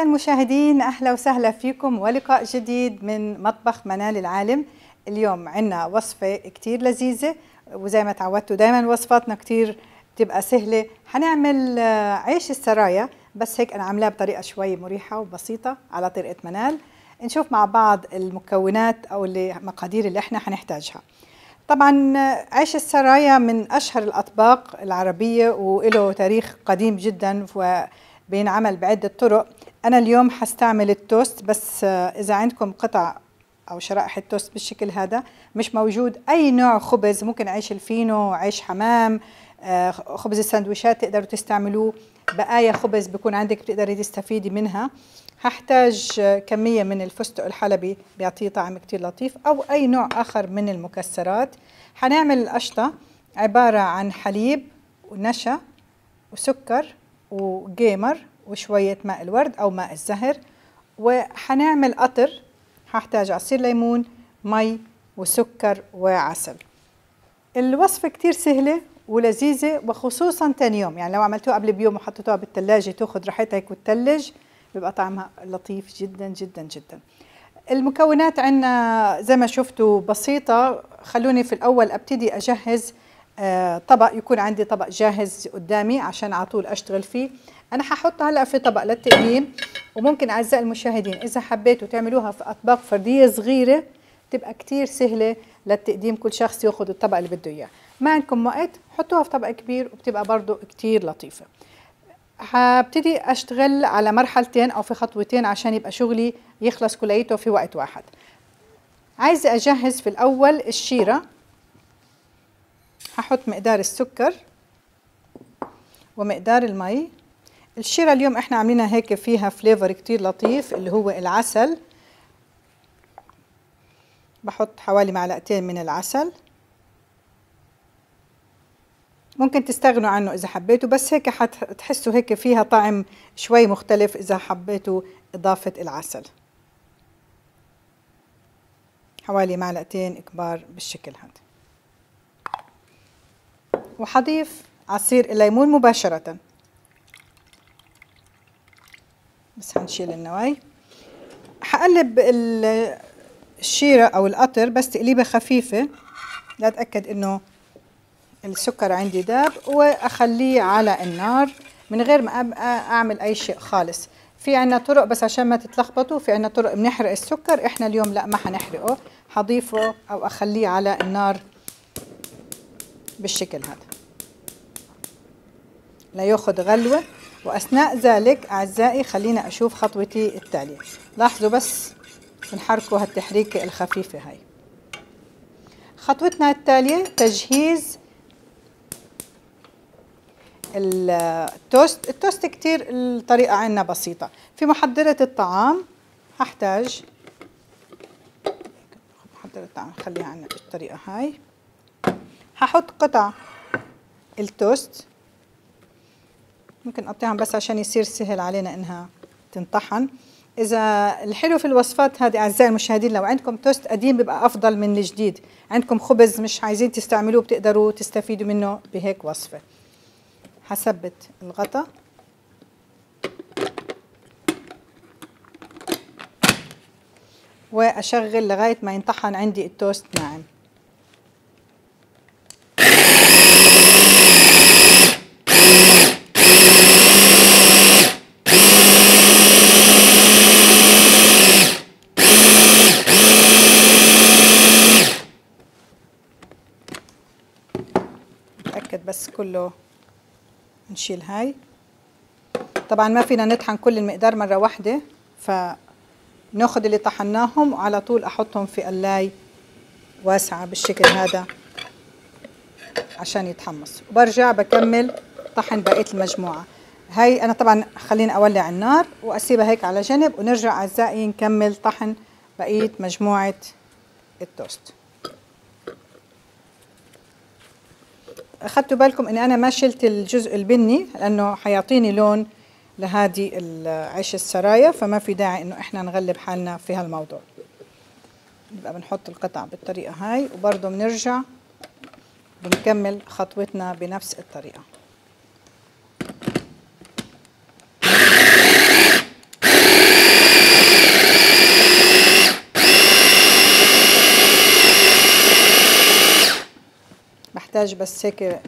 أعزائي المشاهدين أهلا وسهلا فيكم ولقاء جديد من مطبخ منال العالم. اليوم عنا وصفة كتير لذيذة وزي ما تعودتوا دايما وصفاتنا كتير بتبقى سهلة. حنعمل آه، عيش السرايا بس هيك أنا عاملاه بطريقة شوي مريحة وبسيطة على طريقة منال. نشوف مع بعض المكونات أو المقادير اللي إحنا حنحتاجها. طبعا آه، عيش السرايا من أشهر الأطباق العربية وله تاريخ قديم جدا وبينعمل بعدة طرق. أنا اليوم حستعمل التوست بس آه، إذا عندكم قطع أو شرائح التوست بالشكل هذا مش موجود أي نوع خبز. ممكن عيش الفينو عيش حمام آه، خبز السندويشات تقدروا تستعملوه. بقايا خبز بكون عندك بتقدري تستفيدي منها. هحتاج آه، كمية من الفستق الحلبي بيعطيه طعم كتير لطيف أو أي نوع آخر من المكسرات. حنعمل القشطة عبارة عن حليب ونشا وسكر وجيمر وشوية ماء الورد أو ماء الزهر وحنعمل قطر هحتاج عصير ليمون مي وسكر وعسل. الوصفة كتير سهلة ولذيذة وخصوصا تاني يوم. يعني لو عملتوها قبل بيوم وحطيتوها بالثلاجة تأخذ راحتها هيك وتتلج بيبقى طعمها لطيف جدا جدا جدا. المكونات عندنا زي ما شفتوا بسيطة. خلوني في الأول أبتدي أجهز طبق يكون عندي طبق جاهز قدامي عشان على طول أشتغل فيه. أنا ححط هلأ في طبق للتقديم وممكن أعزائي المشاهدين إذا حبيتوا تعملوها في أطباق فردية صغيرة تبقى كتير سهلة للتقديم كل شخص ياخذ الطبق اللي بده إياه. ما عندكم وقت حطوها في طبق كبير وبتبقى برضو كتير لطيفة. هبتدي أشتغل على مرحلتين أو في خطوتين عشان يبقى شغلي يخلص كليته في وقت واحد. عايزة أجهز في الأول الشيرة. هحط مقدار السكر ومقدار المي. الشيرة اليوم إحنا عاملينها هيك فيها فليفر كتير لطيف اللي هو العسل. بحط حوالي معلقتين من العسل. ممكن تستغنوا عنه إذا حبيتوا بس هيك حتحسوا هيك فيها طعم شوي مختلف إذا حبيتوا إضافة العسل. حوالي معلقتين كبار بالشكل هذا. وحضيف عصير الليمون مباشرة. بس هنشيل النواي. حقلب الشيرة أو القطر بس تقليبة خفيفة. لأتأكد إنه السكر عندي داب وأخليه على النار من غير ما أعمل أي شيء خالص. في عنا طرق بس عشان ما تتلخبطوا في عنا طرق بنحرق السكر. إحنا اليوم لا ما حنحرقه. حضيفه أو أخليه على النار بالشكل هذا. لياخذ غلوة. وأثناء ذلك أعزائي خلينا أشوف خطوتي التالية. لاحظوا بس بنحركوا هالتحريكة الخفيفة هاي. خطوتنا التالية تجهيز التوست. التوست كتير الطريقة عنا بسيطة. في محضرة الطعام هحتاج محضرة الطعام خليها عنا بالطريقة هاي. هحط قطع التوست. ممكن نقطعهم بس عشان يصير سهل علينا إنها تنطحن. إذا الحلو في الوصفات هذه أعزائي المشاهدين لو عندكم توست قديم بيبقى أفضل من الجديد. عندكم خبز مش عايزين تستعملوه بتقدروا تستفيدوا منه بهيك وصفة. هثبت الغطا. وأشغل لغاية ما ينطحن عندي التوست ناعم اتاكد بس كله نشيل هاي. طبعا ما فينا نطحن كل المقدار مرة واحدة فناخد اللي طحناهم وعلى طول أحطهم في قلاي واسعة بالشكل هذا عشان يتحمص. وبرجع بكمل طحن بقية المجموعة. هاي أنا طبعا خليني أولع النار وأسيبها هيك على جنب ونرجع أعزائي نكمل طحن بقية مجموعة التوست. أخذتوا بالكم اني أنا ما شلت الجزء البني لأنه حيعطيني لون لهذه عيش السرايا فما في داعي إنه إحنا نغلب حالنا في هالموضوع. يبقى بنحط القطع بالطريقة هاي وبرضه بنرجع بنكمل خطوتنا بنفس الطريقة. بحتاج بس هيك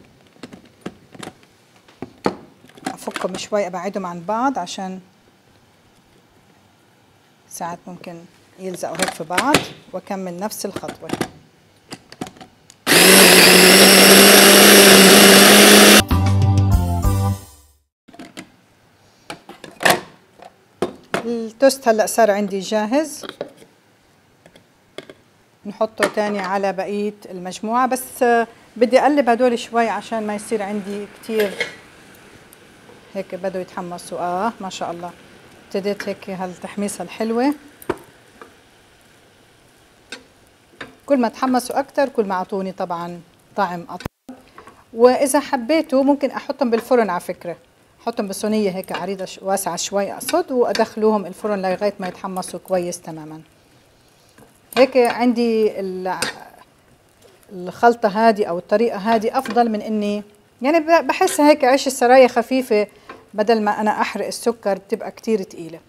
أفكهم شوي أبعدهم عن بعض عشان ساعات ممكن يلزقوا هيك في بعض وأكمل نفس الخطوة. التوست هلأ صار عندي جاهز. نحطه تاني على بقية المجموعة بس بدي أقلب هدول شوي عشان ما يصير عندي كتير. هيك بدوا يتحمصوا آه ما شاء الله. ابتديت هيك هالتحميصة الحلوة. كل ما تحمسوا أكثر كل ما أعطوني طبعا طعم أطيب. وإذا حبيتوا ممكن أحطهم بالفرن على فكرة. أحطهم بصينيه هيك عريضة واسعة شوي أقصد وأدخلوهم الفرن لغاية ما يتحمصوا كويس تماما. هيك عندي الخلطة هذه أو الطريقة هذه أفضل من إني يعني بحس هيك عيش السرايا خفيفة بدل ما أنا أحرق السكر بتبقى كتير تقيلة.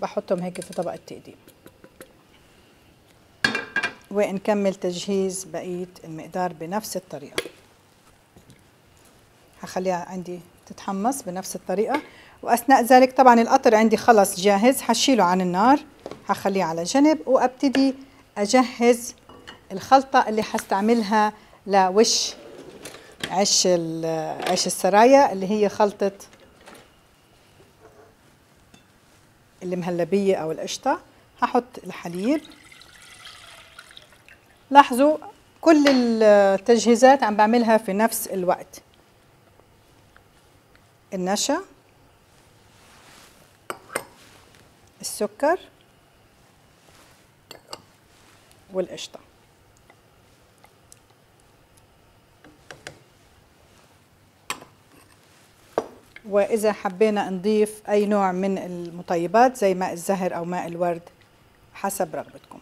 بحطهم هيك في طبق التقديم ونكمل تجهيز بقية المقدار بنفس الطريقة. هخليها عندي تتحمص بنفس الطريقة. وأثناء ذلك طبعا القطر عندي خلص جاهز هشيله عن النار. هخليه على جنب وأبتدي أجهز الخلطة اللي حستعملها لوش عيش عيش السرايا اللي هي خلطة المهلبية أو القشطة. هحط الحليب. لاحظوا كل التجهيزات عم بعملها في نفس الوقت. النشا السكر والقشطة. وإذا حبينا نضيف أي نوع من المطيبات زي ماء الزهر أو ماء الورد حسب رغبتكم.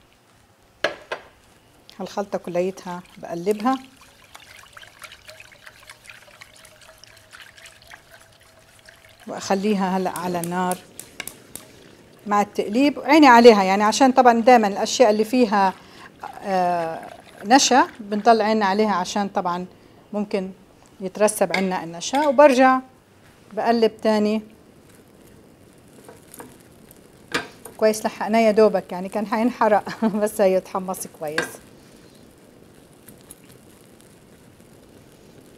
هالخلطة كليتها بقلبها. وأخليها هلأ على النار مع التقليب. عيني عليها يعني عشان طبعا دائما الأشياء اللي فيها آه نشا بنضل عيننا عليها عشان طبعا ممكن يترسب عنا النشا. وبرجع بقلب تاني. كويس لحقناه يا دوبك يعني كان حينحرق بس هي تحمص كويس.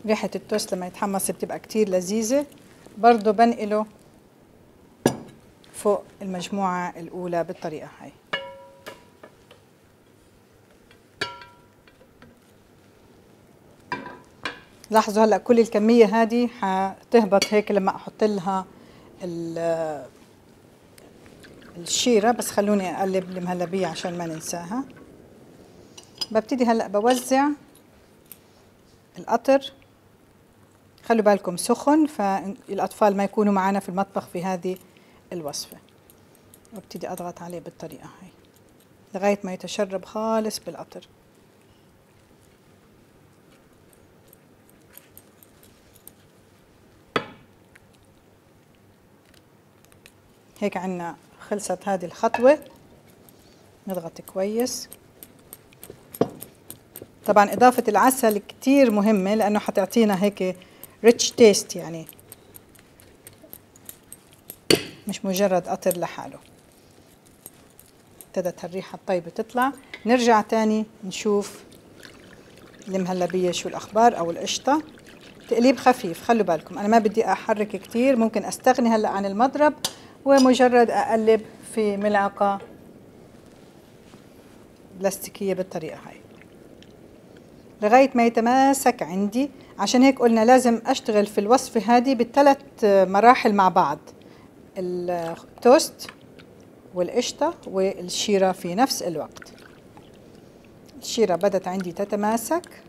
ريحة التوست لما يتحمص بتبقى كتير لذيذة. برضو بنقله فوق المجموعة الأولى بالطريقة هاي. لاحظوا هلا كل الكمية هذه حتهبط هيك لما أحط لها الشيرة. بس خلوني أقلب المهلبية عشان ما ننساها. ببتدي هلا بوزع القطر. خلوا بالكم سخن فالأطفال ما يكونوا معنا في المطبخ في هذه الوصفة. وابتدي أضغط عليه بالطريقة هاي لغاية ما يتشرب خالص بالقطر. هيك عنا خلصت هذه الخطوة. نضغط كويس. طبعا إضافة العسل كتير مهمة لأنه حتعطينا هيك ريتش تيست يعني. مش مجرد قطر لحاله. ابتدت الريحة الطيبة تطلع. نرجع تاني نشوف المهلبية شو الأخبار أو القشطة. تقليب خفيف خلوا بالكم. أنا ما بدي أحرك كتير ممكن أستغني هلأ عن المضرب. ومجرد أقلب في ملعقة بلاستيكية بالطريقة هاي. لغاية ما يتماسك عندي. عشان هيك قلنا لازم أشتغل في الوصفة هذه بالثلاث مراحل مع بعض. التوست والقشطة والشيرة في نفس الوقت. الشيرة بدت عندي تتماسك.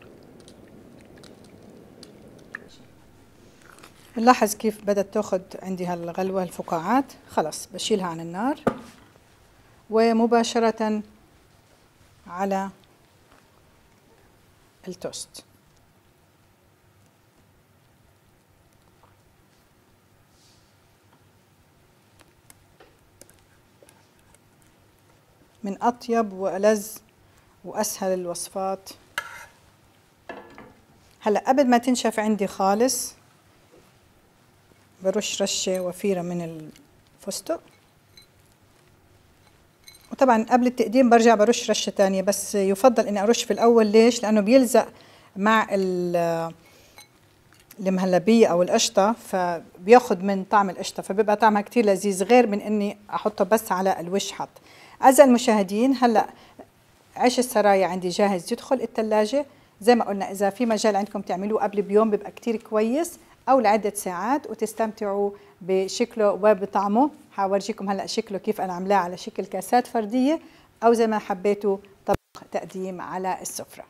نلاحظ كيف بدت تاخد عندي هالغلوة الفقاعات خلص بشيلها عن النار ومباشرة على التوست. من أطيب وألذ وأسهل الوصفات. هلا قبل ما تنشف عندي خالص برش رشة وفيرة من الفستق. وطبعا قبل التقديم برجع برش رشة تانية بس يفضل إني ارش في الأول ليش؟ لأنه بيلزق مع المهلبية أو القشطة فبياخد من طعم القشطة فبيبقى طعمها كتير لذيذ غير من إني أحطه بس على الوش حط. اعزائي المشاهدين هلأ عيش السرايا عندي جاهز يدخل الثلاجة زي ما قلنا إذا في مجال عندكم تعملوه قبل بيوم بيبقى كتير كويس. أو لعدة ساعات وتستمتعوا بشكله وبطعمه حورجيكم هلأ شكله كيف أنا عاملاه على شكل كاسات فردية أو زي ما حبيتوا طبق تقديم على السفرة.